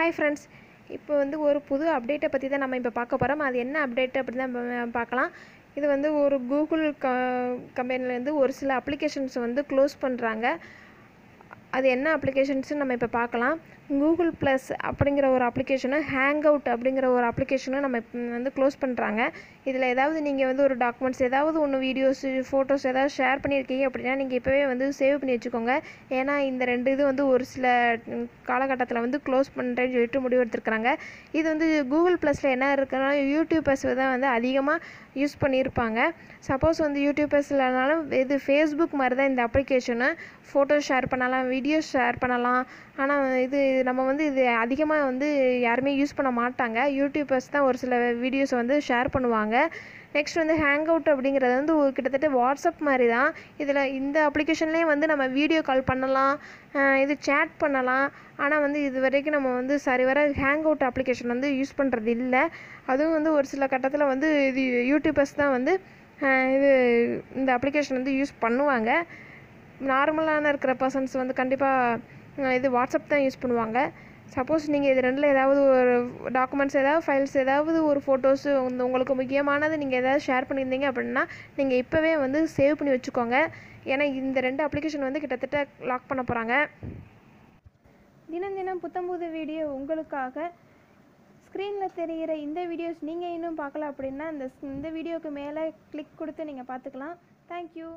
Hi friends இப்போ வந்து ஒரு புது அப்டேட்டை பற்றி தான் நம்ம இப்போ பார்க்க போகிறோம் அது என்ன அப்டேட் அப்படி தான் பார்க்கலாம். இது வந்து ஒரு கூகுள் க கம்பெனிலேருந்து ஒரு சில அப்ளிகேஷன்ஸ் வந்து க்ளோஸ் பண்ணுறாங்க அது என்ன அப்ளிகேஷன்ஸ்னு நம்ம இப்போ பார்க்கலாம். கூகுள் ப்ளஸ் அப்படிங்கிற ஒரு அப்ளிகேஷனும் ஹேங் அவுட் அப்படிங்கிற ஒரு அப்ளிகேஷனும் நம்ம வந்து க்ளோஸ் பண்ணுறாங்க இதில் ஏதாவது நீங்கள் வந்து ஒரு டாக்குமெண்ட்ஸ் ஏதாவது ஒன்று வீடியோஸ் ஃபோட்டோஸ் ஏதாவது ஷேர் பண்ணியிருக்கீங்க அப்படின்னா நீங்கள் இப்போவே வந்து சேவ் பண்ணி வச்சுக்கோங்க. ஏன்னா இந்த ரெண்டு இது வந்து ஒரு சில காலகட்டத்தில் வந்து க்ளோஸ் பண்ணுறேன்னு சொல்லிட்டு முடிவெடுத்துருக்குறாங்க இது வந்து கூகுள் ப்ளஸில் என்ன இருக்குன்னா யூடியூபர்ஸ் தான் வந்து அதிகமாக யூஸ் பண்ணியிருப்பாங்க. சப்போஸ் வந்து யூடியூபர்ஸ்லனாலும் இது ஃபேஸ்புக் மாதிரி தான் இந்த அப்ளிகேஷனு ஃபோட்டோ ஷேர் பண்ணலாம் வீடியோஸ் ஷேர் பண்ணலாம். ஆனால் இது நம்ம வந்து இது அதிகமாக வந்து யாருமே யூஸ் பண்ண மாட்டாங்க. யூடியூபர்ஸ் தான் ஒரு சில வீடியோஸை வந்து ஷேர் பண்ணுவாங்க. நெக்ஸ்ட் வந்து ஹேங் அவுட் அப்படிங்கிறது வந்து கிட்டத்தட்ட வாட்ஸ்அப் மாதிரி தான். இதில் இந்த அப்ளிகேஷன்லேயே வந்து நம்ம வீடியோ கால் பண்ணலாம். இது சேட் பண்ணலாம். ஆனால் வந்து இது வரைக்கும் நம்ம வந்து சரிவர ஹேங் அவுட் அப்ளிகேஷன் வந்து யூஸ் பண்ணுறது இல்லை. அதுவும் வந்து ஒரு சில கட்டத்தில் வந்து இது யூடியூபர்ஸ் தான் வந்து இது இந்த அப்ளிகேஷன் வந்து யூஸ் பண்ணுவாங்க. நார்மலான இருக்கிற பர்சன்ஸ் வந்து கண்டிப்பாக இது வாட்ஸ்அப் தான் யூஸ் பண்ணுவாங்க. சப்போஸ் நீங்கள் இது ரெண்டில் ஏதாவது ஒரு டாக்குமெண்ட்ஸ் ஏதாவது ஃபைல்ஸ் ஏதாவது ஒரு ஃபோட்டோஸு உங்களுக்கு முக்கியமானது நீங்கள் ஏதாவது ஷேர் பண்ணியிருந்தீங்க அப்படின்னா நீங்கள் இப்போவே வந்து சேவ் பண்ணி வச்சுக்கோங்க. ஏன்னா இந்த ரெண்டு அப்ளிகேஷன் வந்து கிட்டத்தட்ட லாக் பண்ண போகிறாங்க தினம் தினம் புத்தம்புது வீடியோ உங்களுக்காக. ஸ்க்ரீனில் தெரிகிற இந்த வீடியோஸ் நீங்கள் இன்னும் பார்க்கல அப்படின்னா இந்த இந்த வீடியோக்கு மேலே கிளிக் கொடுத்து நீங்கள் பார்த்துக்கலாம். தேங்க்யூ